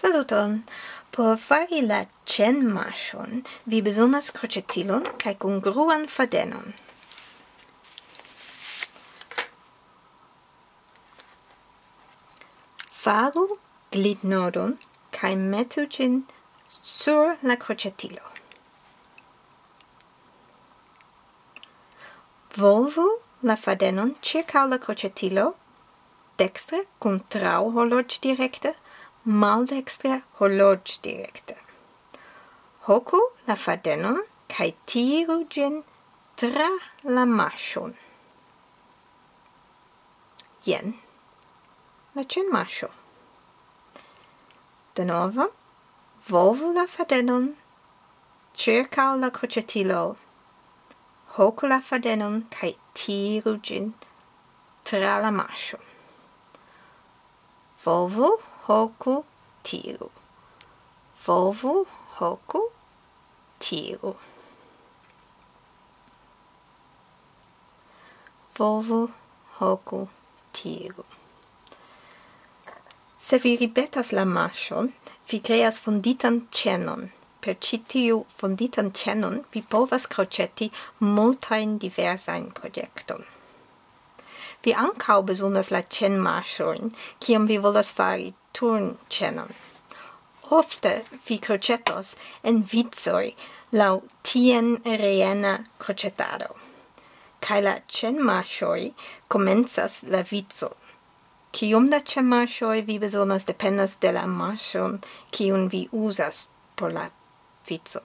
Saluton! Por fari la cen mashon, vi besonas crocetilon cae congruan fadenon. Faru glitnodon cae metu cin sur la crocetilo. Volvu la fadenon circa la crocetilo, dextre contrau horloge directe, maldextre horloge directe. Hoku la fadenon kaj tiru ĝin tra la mashon. Jen la ĉenmaŝo. Denove volvu la fadenon ĉirkaŭ la crocetilo. Hoku la fadenon kaj tiru ĝin tra la mashon. Volvu hoku, tiu. Volvu hoku, tiu. Volvu hoku, tiu. Se vi ripetas la marŝon, vi kreas fonditan cenon. Per citiu fonditan ĉenon vi povas kroĉeti multajn diversain projektojn vi ancau bezonas la ĉenmarŝojn ciam vi volas fari turnĉenon. Ofte vi crocetos en vizoi lau tien reena crocetado. Kaj la ĉenmarŝoj comenzas la vizo. Cium da ĉenmarŝoj vi bezonas dependas de la marŝon cium vi usas por la vico.